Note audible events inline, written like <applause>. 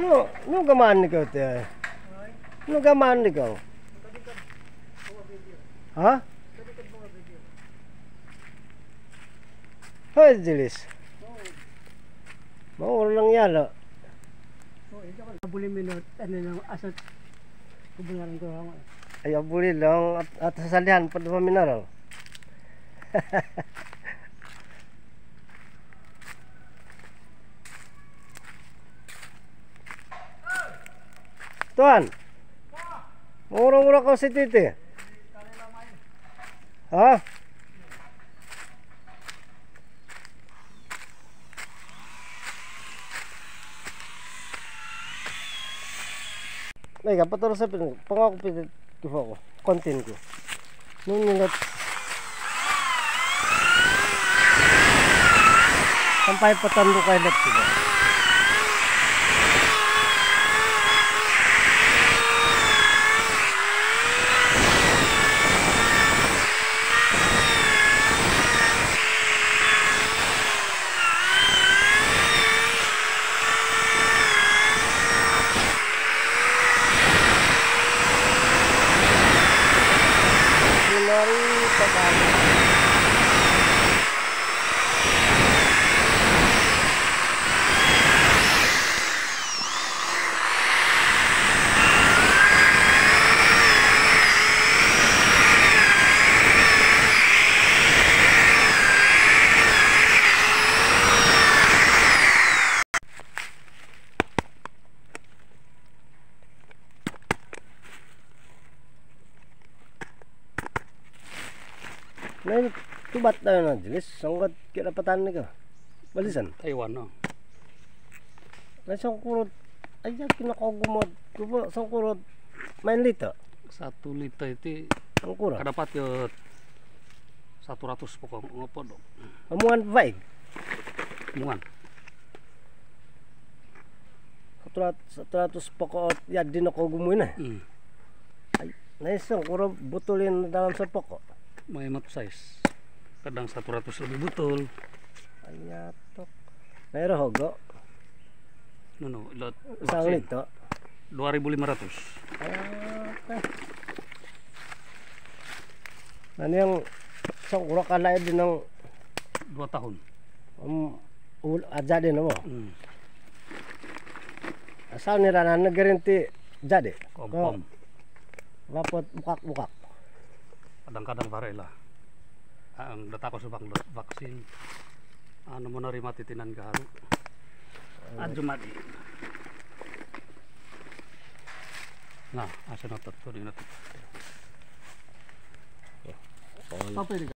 No, no gaman ikaw te. No gaman ikaw. Ha? Hoy, Jilis. Mau lang yalo. Buli minut, ano nang asat kubulan ko ako. Ay, abuli lang at, at sasalihan pa naman minaraw. <laughs> Tuan. Murang-murang kau si Titi. Ha? May kapaturo sa pin, pangako pitit ko content ko. Nung nilat Sampai patando kay sila. Bye-bye. May tubat tayo na jenis. Sanggat kirapatan ni ka. Balisan. Taiwan no. May sangkurot. Ay, kinakagumod. Kubo, sangkurot. Main lito. Satu liter itu Ang kura. kadapat yo satu ratus pokok ngopo dong. Amuan baik. Satu ratus pokok ya di nakagumuin na. Hmm. Nah, isang kura butulin dalam sepokok. Mat size. Kadang satu ratus lebih betul. Ayatok. Mayroon hogo. No no, lot Isang lito. 2500. Okay. Ano yung isang kura kalay din ng Dua tahun. um, ul aja din mo. Hmm. Asal nila na nagarinti jadi. Kompom. Wapot bukak-bukak. Kadang-kadang varela. Ang data ko lot vaksin. Ano mo na rin matitinan ka haro. Adyo mati. Nah, asa na to na ini?